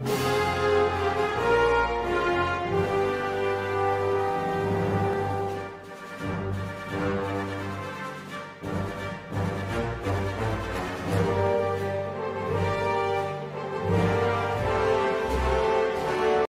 you